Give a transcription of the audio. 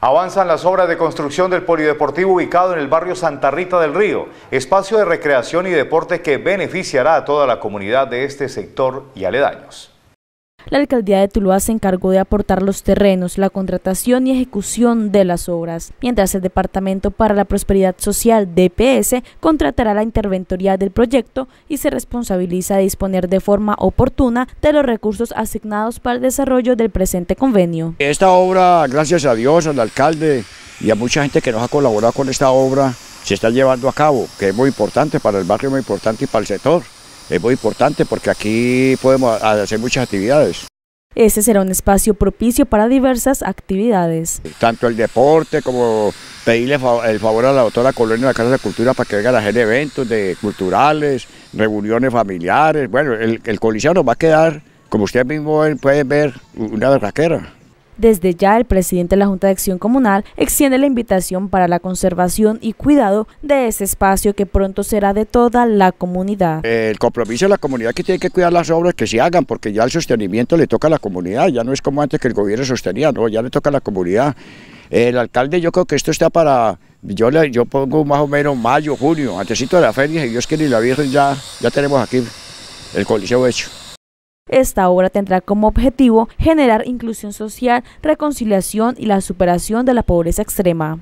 Avanzan las obras de construcción del polideportivo ubicado en el barrio Santa Rita del Río, espacio de recreación y deporte que beneficiará a toda la comunidad de este sector y aledaños. La alcaldía de Tuluá se encargó de aportar los terrenos, la contratación y ejecución de las obras, mientras el Departamento para la Prosperidad Social, DPS, contratará la interventoría del proyecto y se responsabiliza de disponer de forma oportuna de los recursos asignados para el desarrollo del presente convenio. Esta obra, gracias a Dios, al alcalde y a mucha gente que nos ha colaborado con esta obra, se está llevando a cabo, que es muy importante para el barrio, muy importante y para el sector es muy importante porque aquí podemos hacer muchas actividades. Ese será un espacio propicio para diversas actividades. Tanto el deporte como pedirle el favor a la doctora Colonia de la Casa de Cultura para que vengan a hacer eventos de culturales, reuniones familiares. Bueno, el, el coliseo nos va a quedar, como ustedes mismos pueden ver, una berraquera. Desde ya, el presidente de la Junta de Acción Comunal extiende la invitación para la conservación y cuidado de ese espacio que pronto será de toda la comunidad. El compromiso de la comunidad que tiene que cuidar las obras que se hagan, porque ya el sostenimiento le toca a la comunidad, ya no es como antes que el gobierno sostenía, no, ya le toca a la comunidad. El alcalde, yo creo que esto está para, yo, le, yo pongo más o menos mayo, junio, antesito de la feria, y Dios quiere y la Virgen ya, ya tenemos aquí el coliseo hecho. Esta obra tendrá como objetivo generar inclusión social, reconciliación y la superación de la pobreza extrema.